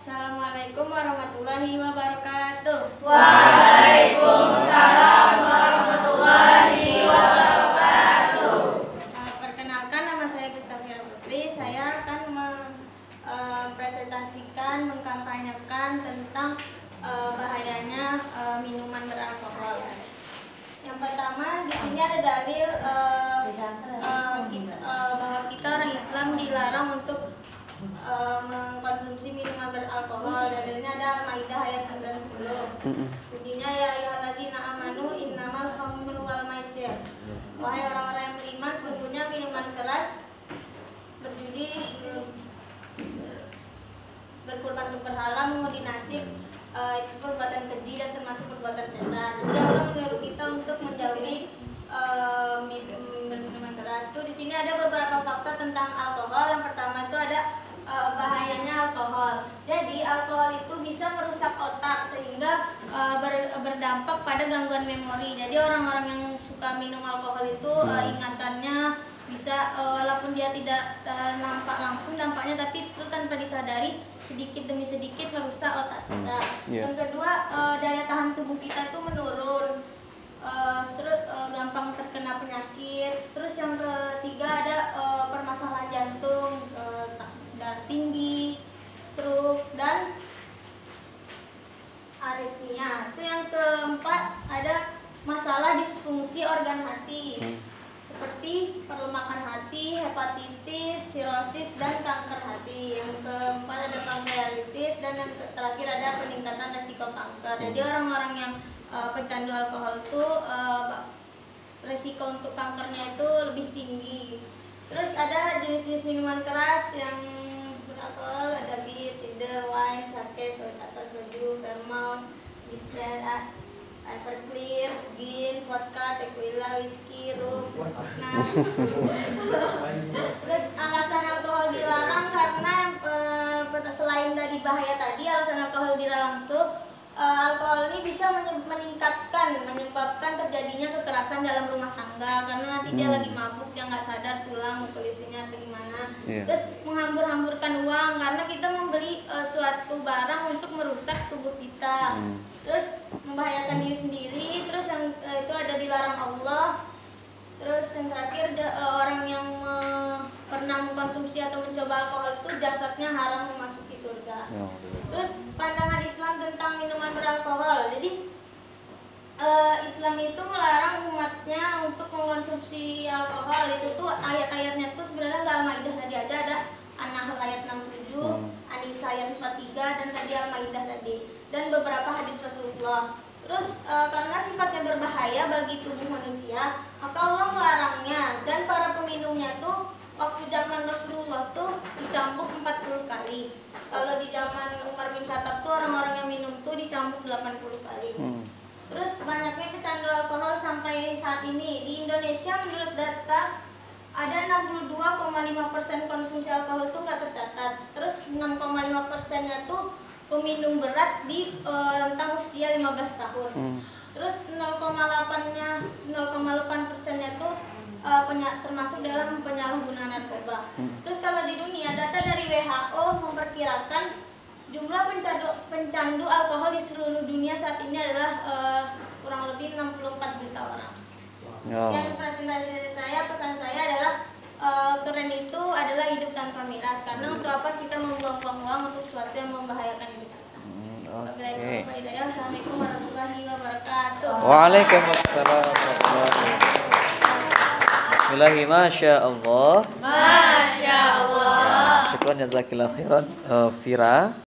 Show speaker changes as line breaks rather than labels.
Assalamualaikum warahmatullahi wabarakatuh.
Waalaikumsalam warahmatullahi wabarakatuh.
Eh, Perkenalkan nama saya Gustafira Putri. Saya akan mempresentasikan, mengkampanyekan tentang eh, bahayanya eh, minuman beralkohol. Yang pertama di sini ada dalil eh, eh, kita- eh, bahwa kita orang Islam dilarang untuk eh, mengkonsumsi minuman beralkohol. Dalilnya ada Al-Maidah ayat 90. Bunyinya ya ayyuhallazina amanu innamal khamru wal maisir. Wahai orang-orang yang beriman, sungguhnya minuman keras berjudi berkurban untuk berhala mengundi nasib eh, itu perbuatan keji dan termasuk perbuatan setan. Jadi Allah menyuruh kita untuk menjauhi min- minuman keras. Tuh di sini ada beberapa fakta tentang alkohol. Yang pertama itu eh, bahayanya alkohol. Jadi alkohol itu bisa merusak otak sehingga eh, ber- berdampak pada gangguan memori. Jadi orang-orang yang suka minum alkohol itu eh, ingatannya bisa eh, walaupun dia tidak eh, nampak langsung dampaknya tapi itu tanpa disadari sedikit demi sedikit merusak otak kita.
iya.
Yang kedua eh, daya tahan tubuh kita tuh menurun. Eh, terus eh, gampang terkena penyakit. Terus yang ketiga ada eh, permasalahan jantung, eh, ta- darah tinggi, stroke dan aritmia. Itu yang keempat ada masalah disfungsi organ hati seperti perlemakan hati, hepatitis, sirosis, dan kanker hati. Yang keempat ada pankreatitis dan yang terakhir ada peningkatan resiko kanker. Jadi orang-orang yang eh, pecandu alkohol itu ba- resiko untuk kankernya itu lebih tinggi. Terus ada jenis-jenis minuman keras yang beralkohol ada bir, cider, wine, sake, soda atau soju, vermouth, Everclear, gin, vodka, tequila, whisky, rum, nah. Terus alasan alkohol dilarang karena eh, selain dari bahaya tadi, alasan alkohol dilarang tuh alkohol ini bisa meningkatkan, menyebabkan terjadinya kekerasan dalam rumah tangga karena nanti dia
Hmm.
lagi mabuk, dia nggak sadar pulang mukul istrinya atau gimana.
Iya.
Terus menghambur-hamburkan uang karena kita membeli eh, suatu barang untuk merusak tubuh kita.
Hmm.
Terus membahayakan diri sendiri. Terus yang eh, itu ada dilarang Allah. Terus yang terakhir da- eh, orang yang eh, pernah mengkonsumsi atau mencoba alkohol itu jasadnya haram memasuki surga.
Ya,
Terus pandangan Islam tentang eh, Islam itu melarang umatnya untuk mengkonsumsi alkohol. Itu tuh ayat-ayatnya tuh sebenarnya nggak Al-Maidah tadi ada ada An-Nahl ayat 67,
Hmm.
An-Nisa ayat 43 dan tadi Al-Maidah tadi dan beberapa hadis Rasulullah. Terus eh, karena sifatnya berbahaya bagi tubuh manusia, maka Allah melarangnya dan para peminumnya tuh waktu zaman Rasulullah tuh dicambuk 40 kali. Kalau di zaman Umar bin Khattab tuh orang-orang yang minum tuh dicambuk 80 kali.
Hmm.
Terus banyaknya pecandu alkohol sampai saat ini di Indonesia menurut data ada 62,5 persen konsumsi alkohol itu nggak tercatat. Terus 6,5 persennya tuh peminum berat di eh, rentang usia 15 tahun.
Hmm.
Terus 0,8-nya 0,8 persennya tuh eh, penya- termasuk dalam penyalahgunaan narkoba.
Hmm.
Terus kalau di dunia data dari WHO memperkirakan jumlah pencandu pencandu alkohol di seluruh dunia saat ini adalah eh, kurang lebih 64 juta orang.
Ya.
Yang presentasi dari saya, pesan saya adalah eh, keren itu adalah hidup tanpa miras. Karena untuk apa kita membuang-buang uang untuk sesuatu yang membahayakan hidup kita.
Hmm,
hidayah. Assalamualaikum warahmatullahi wabarakatuh.
Waalaikumsalam warahmatullahi wabarakatuh. Bismillahirrahmanirrahim. Masya Allah.
Masya Allah.
Syukran jazakillah khairan. Eh, Vira.